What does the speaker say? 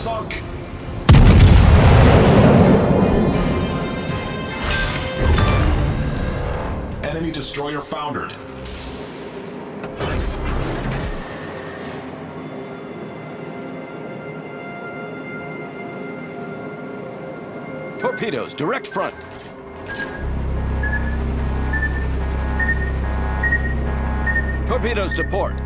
sunk. Enemy destroyer foundered. Torpedoes, direct front. Torpedoes to port.